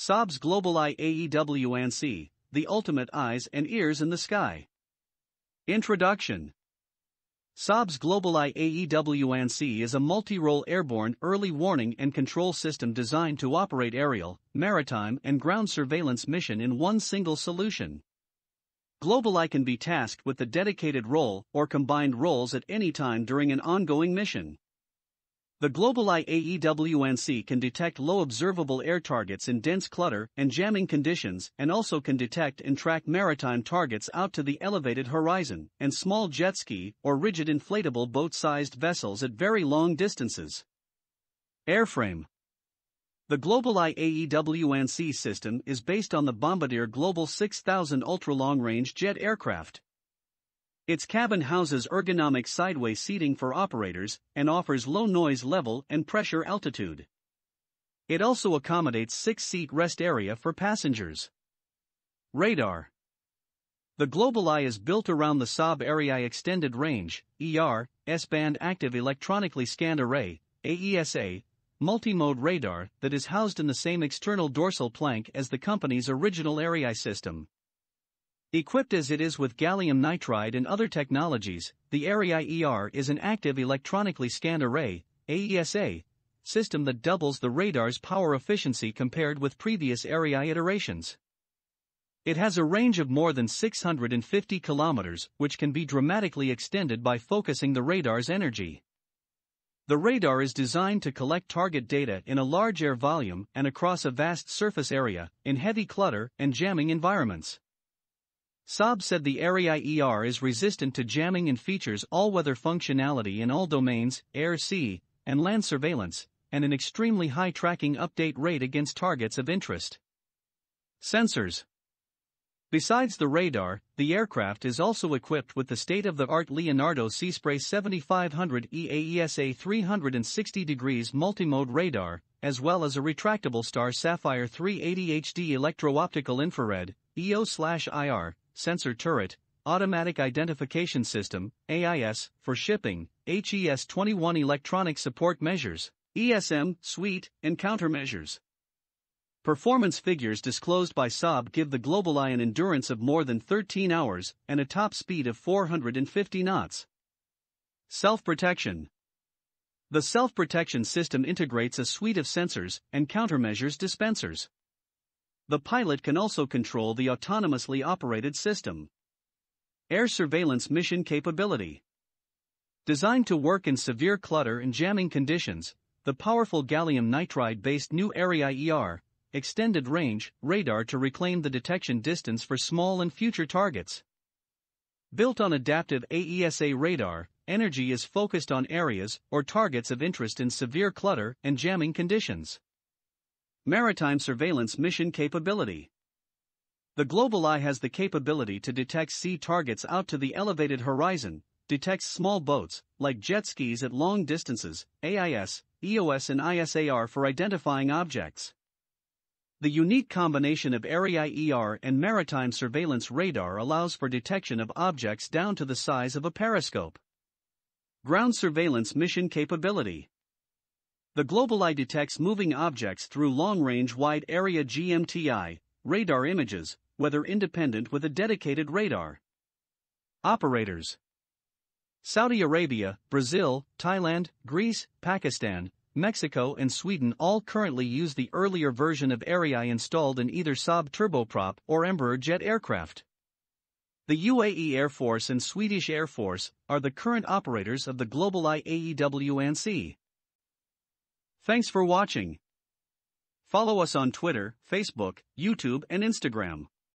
Saab's GlobalEye AEW&C, the ultimate eyes and ears in the sky. Introduction Saab's GlobalEye AEW&C is a multi-role airborne early warning and control system designed to operate aerial, maritime and ground surveillance mission in one single solution. Global GlobalEye can be tasked with the dedicated role or combined roles at any time during an ongoing mission. The GlobalEye AEW&C can detect low observable air targets in dense clutter and jamming conditions and also can detect and track maritime targets out to the elevated horizon and small jet ski or rigid inflatable boat-sized vessels at very long distances. Airframe The GlobalEye AEW&C system is based on the Bombardier Global 6000 ultra-long-range jet aircraft. Its cabin houses ergonomic sideways seating for operators and offers low noise level and pressure altitude. It also accommodates six seat rest area for passengers. Radar The GlobalEye is built around the Saab Erieye Extended Range ER, S-band active electronically scanned array AESA multi-mode radar that is housed in the same external dorsal plank as the company's original Erieye system. Equipped as it is with gallium nitride and other technologies, the Erieye ER is an active electronically scanned array AESA, system that doubles the radar's power efficiency compared with previous Erieye iterations. It has a range of more than 650 kilometers, which can be dramatically extended by focusing the radar's energy. The radar is designed to collect target data in a large air volume and across a vast surface area, in heavy clutter and jamming environments. Saab said the Erieye ER is resistant to jamming and features all-weather functionality in all domains, air, sea, and land surveillance, and an extremely high tracking update rate against targets of interest. Sensors Besides the radar, the aircraft is also equipped with the state-of-the-art Leonardo Seaspray 7500 EAESA 360 degrees multimode radar, as well as a retractable Star SAFIRE 380 HD electro-optical infrared EO/IR sensor turret, automatic identification system, AIS, for shipping, HES 21 electronic support measures, ESM, suite, and countermeasures. Performance figures disclosed by Saab give the GlobalEye an endurance of more than 13 hours and a top speed of 450 knots. Self protection. The self protection system integrates a suite of sensors and countermeasures dispensers. The pilot can also control the autonomously operated system. Air Surveillance Mission Capability Designed to work in severe clutter and jamming conditions, the powerful gallium nitride based new Erieye ER, extended range, radar to reclaim the detection distance for small and future targets. Built on adaptive AESA radar, energy is focused on areas or targets of interest in severe clutter and jamming conditions. Maritime Surveillance Mission Capability The GlobalEye has the capability to detect sea targets out to the elevated horizon, detects small boats, like jet skis at long distances, AIS, EOS and ISAR for identifying objects. The unique combination of Erieye ER and maritime surveillance radar allows for detection of objects down to the size of a periscope. Ground Surveillance Mission Capability the GlobalEye detects moving objects through long-range wide area GMTI radar images, weather independent with a dedicated radar. Operators Saudi Arabia, Brazil, Thailand, Greece, Pakistan, Mexico and Sweden all currently use the earlier version of Erieye installed in either Saab turboprop or Embraer jet aircraft. The UAE Air Force and Swedish Air Force are the current operators of the GlobalEye AEW&C. Thanks for watching. Follow us on Twitter, Facebook, YouTube, and Instagram.